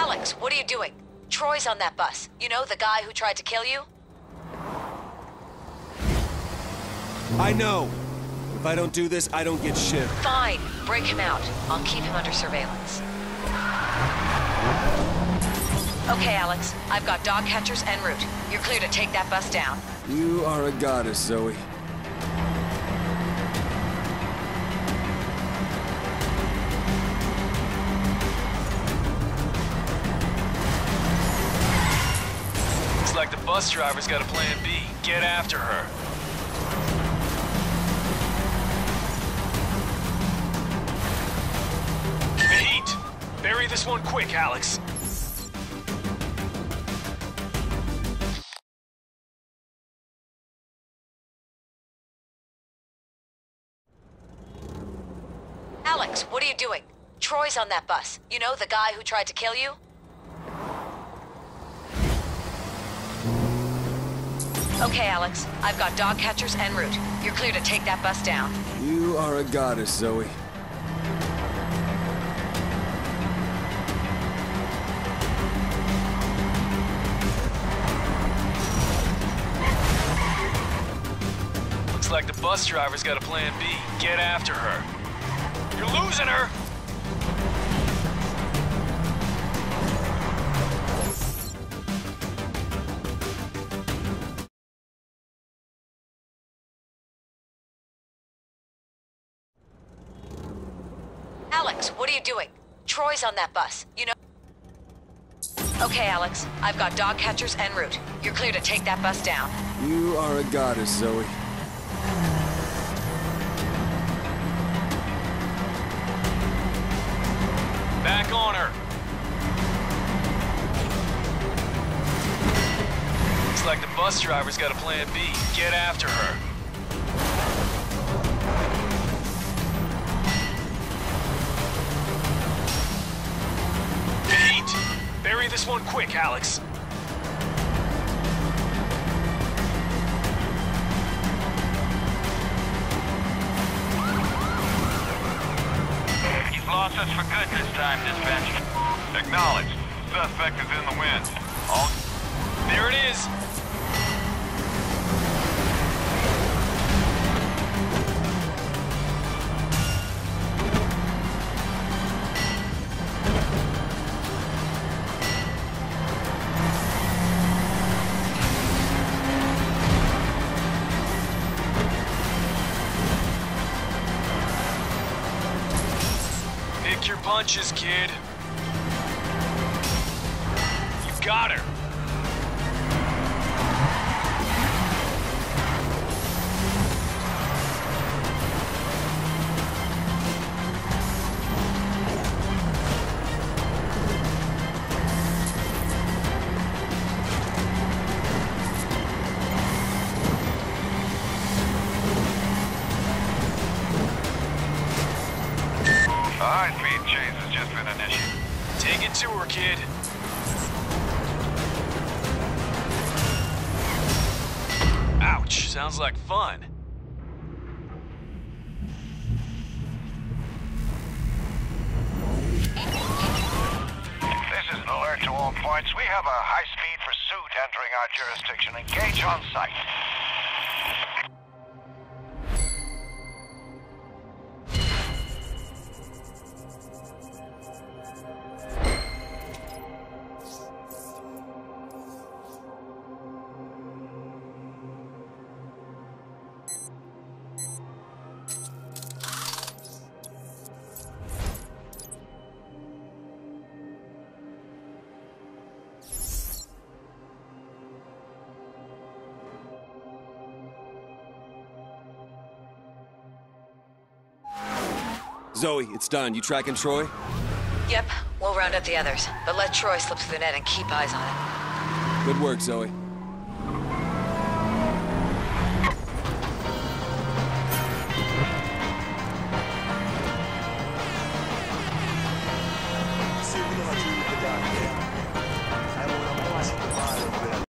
Alex, what are you doing? Troy's on that bus. You know, the guy who tried to kill you? I know. If I don't do this, I don't get shit. Fine. Break him out. I'll keep him under surveillance. Okay, Alex. I've got dog catchers en route. You're clear to take that bus down. You are a goddess, Zoe. Bus driver's got a plan B. Get after her. The heat. Bury this one quick, Alex. Alex, what are you doing? Troy's on that bus. You know, the guy who tried to kill you? Okay, Alex. I've got dog catchers en route. You're clear to take that bus down. You are a goddess, Zoe. Looks like the bus driver's got a plan B. Get after her. You're losing her! Alex, what are you doing? Troy's on that bus. You know... Okay, Alex. I've got dog catchers en route. You're clear to take that bus down. You are a goddess, Zoe. Back on her. Looks like the bus driver's got a plan B. Get after her. This one quick, Alex. He's lost us for good this time, dispatch. Acknowledged. Suspect is in the wind. All There it is. Punches, kid. You've got her. High-speed chase has just been initiated. Take it to her, kid. Ouch, sounds like fun. This is an alert to all points. We have a high-speed pursuit entering our jurisdiction. Engage on sight. Zoe, it's done. You tracking Troy? Yep, we'll round up the others. But let Troy slip through the net and keep eyes on him. Good work, Zoe.